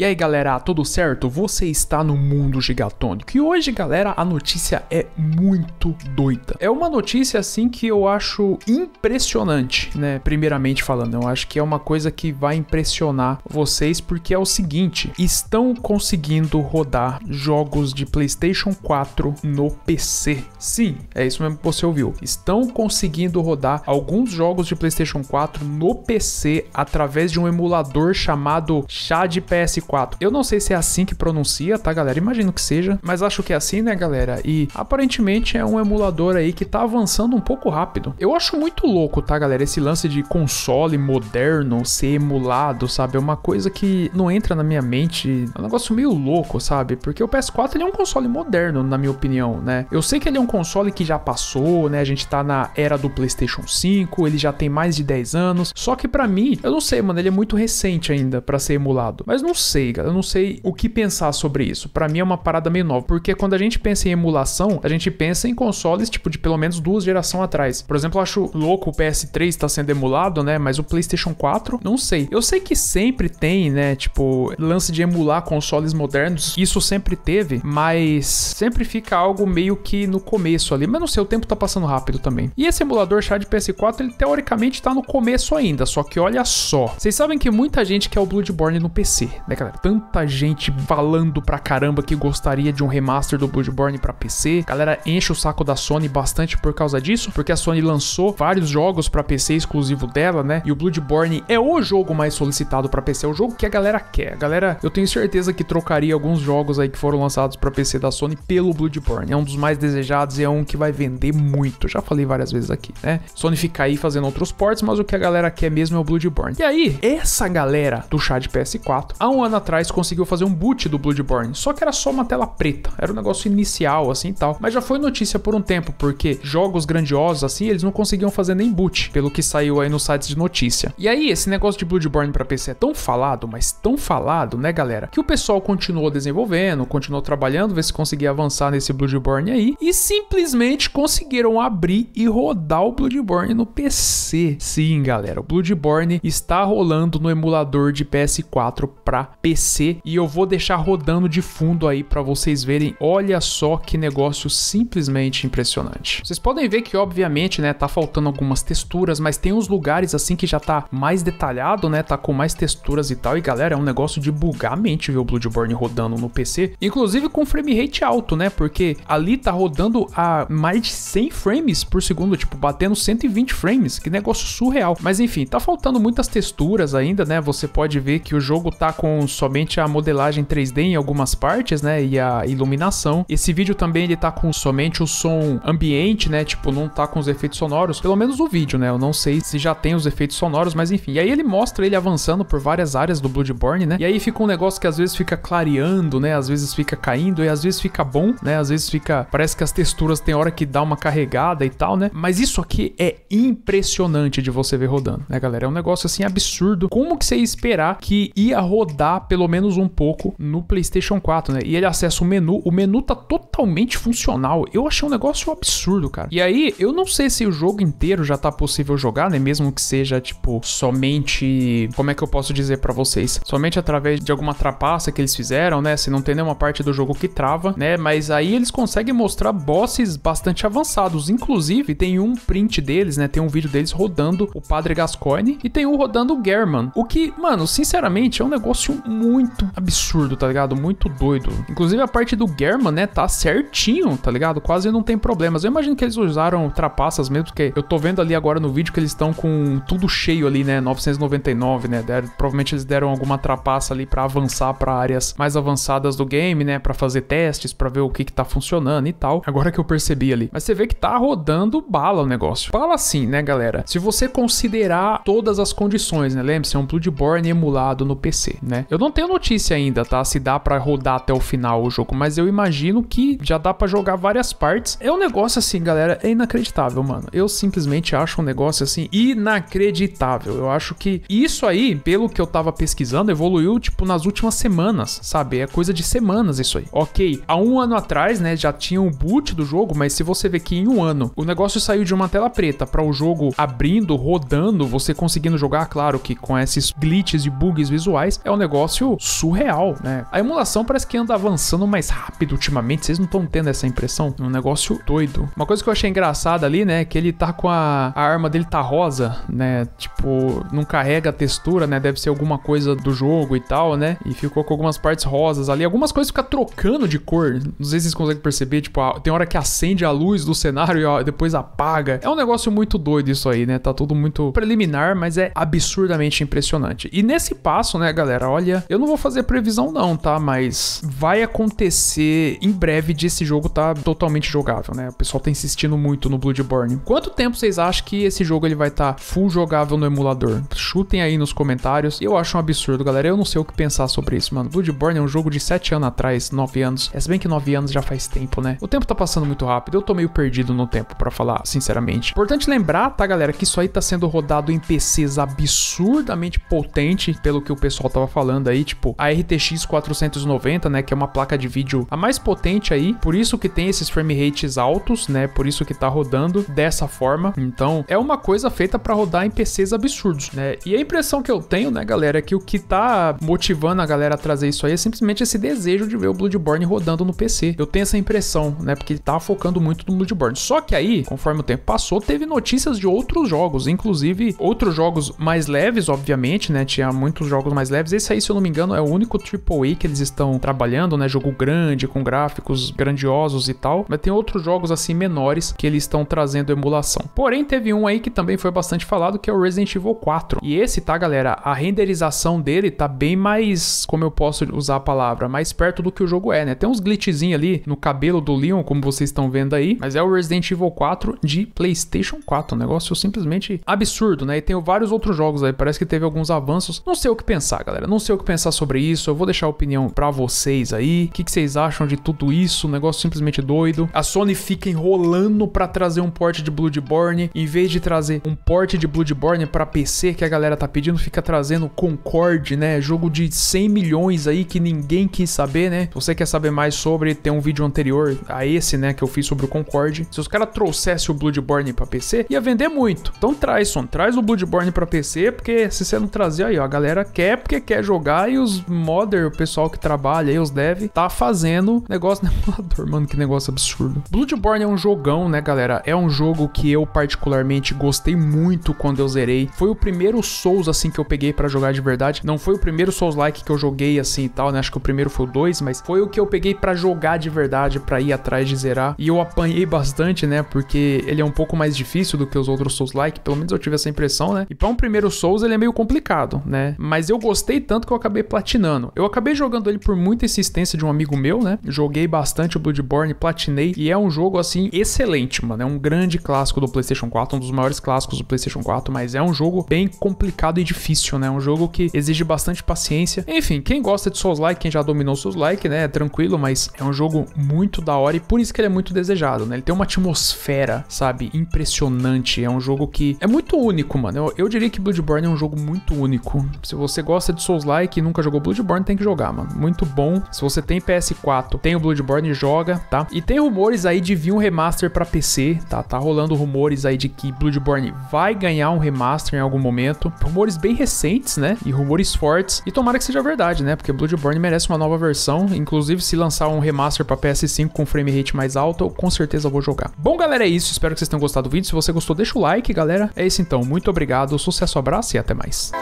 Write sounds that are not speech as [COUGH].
E aí galera, tudo certo? Você está no mundo gigatônico. E hoje, galera, a notícia é muito doida. É uma notícia assim que eu acho impressionante, né? Primeiramente falando, eu acho que é uma coisa que vai impressionar vocês porque é o seguinte: estão conseguindo rodar jogos de PlayStation 4 no PC. Sim, é isso mesmo que você ouviu. Estão conseguindo rodar alguns jogos de PlayStation 4 no PC através de um emulador chamado Chad PS4. Eu não sei se é assim que pronuncia, tá, galera? Imagino que seja, mas acho que é assim, né, galera? E aparentemente é um emulador aí que tá avançando um pouco rápido. Eu acho muito louco, tá, galera? Esse lance de console moderno ser emulado, sabe? É uma coisa que não entra na minha mente. É um negócio meio louco, sabe? Porque o PS4 ele é um console moderno, na minha opinião, né? Eu sei que ele é um console que já passou, né? A gente tá na era do PlayStation 5, ele já tem mais de 10 anos. Só que para mim, eu não sei, mano, ele é muito recente ainda para ser emulado. Mas não sei, cara, eu não sei o que pensar sobre isso. Para mim é uma parada meio nova, porque quando a gente pensa em emulação, a gente pensa em consoles tipo de pelo menos duas gerações atrás. Por exemplo, eu acho louco o PS3 está sendo emulado, né? Mas o PlayStation 4, não sei. Eu sei que sempre tem, né? Tipo, lance de emular consoles modernos. Isso sempre teve, mas sempre fica algo meio que no começo ali. Mas não sei, o tempo tá passando rápido também. E esse emulador chá de PS4, ele teoricamente tá no começo ainda. Só que olha só. Vocês sabem que muita gente quer o Bloodborne no PC, né, galera? Tanta gente falando pra caramba que gostaria de um remaster do Bloodborne pra PC. Galera enche o saco da Sony bastante por causa disso, porque a Sony lançou vários jogos pra PC exclusivo dela, né? E o Bloodborne é o jogo mais solicitado pra PC, é o jogo que a galera quer. A galera, eu tenho certeza que trocaria alguns jogos aí que foram lançados pra PC da Sony pelo Bloodborne. É um dos mais desejados e é um que vai vender muito. Já falei várias vezes aqui, né? Sony fica aí fazendo outros ports, mas o que a galera quer mesmo é o Bloodborne. E aí, essa galera do de PS4, há um ano atrás conseguiu fazer um boot do Bloodborne, só que era só uma tela preta, era um negócio inicial assim e tal. Mas já foi notícia por um tempo, porque jogos grandiosos assim, eles não conseguiam fazer nem boot, pelo que saiu aí nos sites de notícia. E aí, esse negócio de Bloodborne para PC é tão falado, mas tão falado, né, galera, que o pessoal continuou desenvolvendo, continuou trabalhando, ver se conseguia avançar nesse Bloodborne aí, e simplesmente conseguiram abrir e rodar o Bloodborne no PC. Sim, galera, o Bloodborne está rolando no emulador de PS4 para PC e eu vou deixar rodando de fundo aí para vocês verem. Olha só que negócio simplesmente impressionante. Vocês podem ver que obviamente, né, tá faltando algumas texturas, mas tem uns lugares assim que já tá mais detalhado, né, tá com mais texturas e tal. E galera, é um negócio de bugar a mente ver o Bloodborne rodando no PC, inclusive com frame rate alto, né? Porque ali tá rodando a mais de 100 frames por segundo, tipo, batendo 120 frames, que negócio surreal. Mas enfim, tá faltando muitas texturas ainda, né? Você pode ver que o jogo tá com somente a modelagem 3D em algumas partes, né? E a iluminação. Esse vídeo também ele tá com somente o som ambiente, né? Tipo, não tá com os efeitos sonoros, pelo menos o vídeo, né? Eu não sei se já tem os efeitos sonoros, mas enfim. E aí ele mostra ele avançando por várias áreas do Bloodborne, né? E aí fica um negócio que às vezes fica clareando, né? Às vezes fica caindo e às vezes fica bom, né? Às vezes fica, parece que as texturas tem hora que dá uma carregada e tal, né? Mas isso aqui é impressionante de você ver rodando, né, galera? É um negócio assim absurdo. Como que você ia esperar que ia rodar pelo menos um pouco no PlayStation 4, né? E ele acessa o menu, o menu tá totalmente funcional. Eu achei um negócio absurdo, cara. E aí, eu não sei se o jogo inteiro já tá possível jogar, né? Mesmo que seja, tipo, somente. Como é que eu posso dizer para vocês? Somente através de alguma trapaça que eles fizeram, né? Se não tem nenhuma parte do jogo que trava, né? Mas aí eles conseguem mostrar bosses bastante avançados. Inclusive, tem um print deles, né? Tem um vídeo deles rodando o Padre Gascoigne e tem um rodando o German. O que, mano, sinceramente, é um negócio muito absurdo, tá ligado? Muito doido. Inclusive, a parte do German, né? Tá certinho, tá ligado? Quase não tem problemas. Eu imagino que eles usaram trapaças mesmo, porque eu tô vendo ali agora no vídeo que eles estão com tudo cheio ali, né? 999, né? Provavelmente eles deram alguma trapaça ali para avançar para áreas mais avançadas do game, né? Para fazer testes, para ver o que que tá funcionando e tal. Agora que eu percebi ali. Mas você vê que tá rodando bala o negócio. Fala assim, né, galera? Se você considerar todas as condições, né? Lembre-se, é um Bloodborne emulado no PC, né? Eu não tenho notícia ainda, tá? Se dá para rodar até o final o jogo, mas eu imagino que já dá para jogar várias partes. É um negócio assim, galera, é inacreditável, mano. Eu simplesmente acho um negócio assim inacreditável. Eu acho que isso aí, pelo que eu tava pesquisando, evoluiu tipo nas últimas semanas, sabe? É coisa de semanas isso aí. Ok, há um ano atrás, né, já tinha o boot do jogo, mas se você vê que em um ano o negócio saiu de uma tela preta para o jogo abrindo, rodando, você conseguindo jogar, claro que com esses glitches e bugs visuais, é um negócio negócio surreal, né? A emulação parece que anda avançando mais rápido ultimamente, vocês não estão tendo essa impressão? É um negócio doido. Uma coisa que eu achei engraçada ali, né, é que ele tá com a, a arma dele tá rosa, né? Tipo, não carrega a textura, né? Deve ser alguma coisa do jogo e tal, né? E ficou com algumas partes rosas ali. Algumas coisas ficam trocando de cor. Não sei se vocês conseguem perceber, tipo, tem hora que acende a luz do cenário e depois apaga. É um negócio muito doido isso aí, né? Tá tudo muito preliminar, mas é absurdamente impressionante. E nesse passo, né, galera, olha, eu não vou fazer previsão não, tá? Mas vai acontecer em breve de esse jogo tá totalmente jogável, né? O pessoal tá insistindo muito no Bloodborne. Quanto tempo vocês acham que esse jogo ele vai estar tá full jogável no emulador? Chutem aí nos comentários. Eu acho um absurdo, galera. Eu não sei o que pensar sobre isso, mano. Bloodborne é um jogo de 7 anos atrás, 9 anos. É se bem que 9 anos já faz tempo, né? O tempo tá passando muito rápido. Eu tô meio perdido no tempo, para falar sinceramente. Importante lembrar, tá, galera, que isso aí tá sendo rodado em PCs absurdamente potente, pelo que o pessoal tava falando aí, tipo a RTX 490, né, que é uma placa de vídeo a mais potente aí, por isso que tem esses frame rates altos, né, por isso que tá rodando dessa forma. Então, é uma coisa feita para rodar em PCs absurdos, né? E a impressão que eu tenho, né, galera, é que o que tá motivando a galera a trazer isso aí é simplesmente esse desejo de ver o Bloodborne rodando no PC. Eu tenho essa impressão, né, porque tá focando muito no Bloodborne. Só que aí, conforme o tempo passou, teve notícias de outros jogos, inclusive outros jogos mais leves, obviamente, né? Tinha muitos jogos mais leves. Esse aí, se eu não me engano, é o único AAA que eles estão trabalhando, né? Jogo grande, com gráficos grandiosos e tal. Mas tem outros jogos assim menores que eles estão trazendo emulação. Porém, teve um aí que também foi bastante falado, que é o Resident Evil 4. E esse, tá, galera? A renderização dele tá bem mais, como eu posso usar a palavra, mais perto do que o jogo é, né? Tem uns glitchzinhos ali no cabelo do Leon, como vocês estão vendo aí, mas é o Resident Evil 4 de PlayStation 4. Um negócio simplesmente absurdo, né? E tem vários outros jogos aí, parece que teve alguns avanços. Não sei o que pensar, galera. Não sei o que pensar sobre isso. Eu vou deixar a opinião para vocês aí. O que, que, vocês acham de tudo isso? Um negócio simplesmente doido. A Sony fica enrolando para trazer um porte de Bloodborne, em vez de trazer um porte de Bloodborne para PC que a galera tá pedindo, fica trazendo Concorde, né? Jogo de 100 milhões aí que ninguém quis saber, né? Se você quer saber mais sobre, tem um vídeo anterior a esse, né, que eu fiz sobre o Concorde. Se os caras trouxessem o Bloodborne para PC, ia vender muito. Então traz, Son, traz o Bloodborne para PC, porque se você não trazer aí, ó, a galera quer porque quer jogar e os modder, o pessoal que trabalha aí, os dev, tá fazendo negócio no [LAUGHS] emulador, mano, que negócio absurdo. Bloodborne é um jogão, né, galera? É um jogo que eu particularmente gostei muito quando eu zerei. Foi o primeiro Souls assim que eu peguei para jogar de verdade. Não foi o primeiro Souls-like que eu joguei assim e tal, né? Acho que o primeiro foi o 2, mas foi o que eu peguei para jogar de verdade, para ir atrás de zerar. E eu apanhei bastante, né? Porque ele é um pouco mais difícil do que os outros Souls-like, pelo menos eu tive essa impressão, né? E para um primeiro Souls ele é meio complicado, né? Mas eu gostei tanto que eu acabei platinando. Eu acabei jogando ele por muita insistência de um amigo meu, né? Joguei bastante o Bloodborne, platinei e é um jogo assim excelente, mano. É um grande clássico do PlayStation 4, um dos maiores clássicos do PlayStation 4, mas é um jogo bem complicado e difícil, né? Um jogo que exige bastante paciência. Enfim, quem gosta de Souls-like, quem já dominou Souls-like, né? É tranquilo, mas é um jogo muito da hora e por isso que ele é muito desejado, né? Ele tem uma atmosfera, sabe? Impressionante. É um jogo que é muito único, mano. Eu, eu diria que Bloodborne é um jogo muito único. Se você gosta de Souls-like e nunca jogou Bloodborne, tem que jogar, mano. Muito bom. Se você tem PS4, tem o Bloodborne, joga, tá? E tem rumores aí de vir um remaster para PC, tá? Tá rolando rumores aí de que Bloodborne vai ganhar um remaster em algum momento. Rumores bem recentes, né? E rumores fortes. E tomara que seja verdade, né? Porque Bloodborne merece uma nova versão. Inclusive, se lançar um remaster para PS5 com frame rate mais alto, eu com certeza vou jogar. Bom, galera, é isso. Espero que vocês tenham gostado do vídeo. Se você gostou, deixa o like, galera. É isso então. Muito obrigado. Sucesso, abraço e até mais.